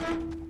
You.